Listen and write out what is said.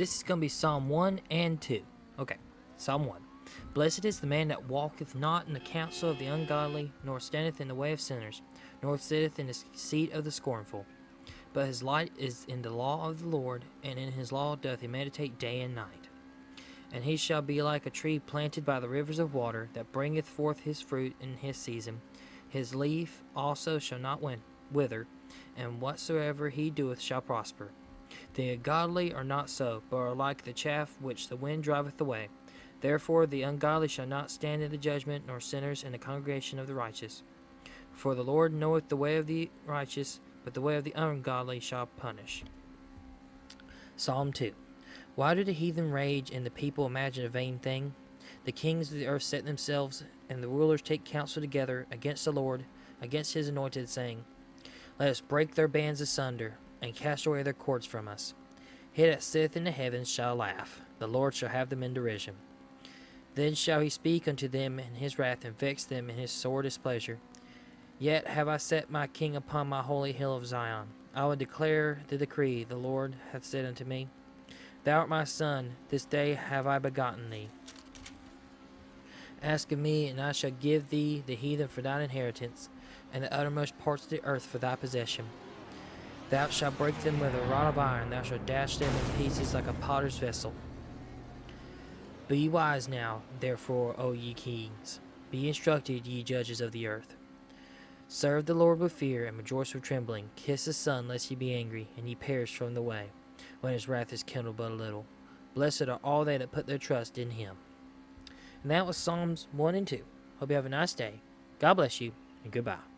this is going to be Psalm 1 and 2. Okay, Psalm 1. Blessed is the man that walketh not in the counsel of the ungodly, nor standeth in the way of sinners, nor sitteth in the seat of the scornful. But his light is in the law of the Lord, and in his law doth he meditate day and night. And he shall be like a tree planted by the rivers of water, that bringeth forth his fruit in his season. His leaf also shall not wither, and whatsoever he doeth shall prosper. The ungodly are not so, but are like the chaff which the wind driveth away. Therefore the ungodly shall not stand in the judgment, nor sinners in the congregation of the righteous. For the Lord knoweth the way of the righteous, but the way of the ungodly shall punish. Psalm 2 Why do the heathen rage, and the people imagine a vain thing? The kings of the earth set themselves, and the rulers take counsel together against the Lord, against his anointed, saying, Let us break their bands asunder, and cast away their cords from us. He that sitteth in the heavens shall laugh, the Lord shall have them in derision. Then shall he speak unto them in his wrath, and vex them in his sore displeasure. Yet have I set my king upon my holy hill of Zion. I will declare the decree the Lord hath said unto me. Thou art my son, this day have I begotten thee. Ask of me, and I shall give thee the heathen for thine inheritance, and the uttermost parts of the earth for thy possession. Thou shalt break them with a rod of iron, thou shalt dash them in pieces like a potter's vessel. Be wise now, therefore, O ye kings. Be instructed, ye judges of the earth. Serve the Lord with fear, and rejoice with trembling. Kiss the Son, lest ye be angry, and ye perish from the way, when his wrath is kindled but a little. Blessed are all they that put their trust in him. And that was Psalms 1 and 2. Hope you have a nice day. God bless you, and goodbye.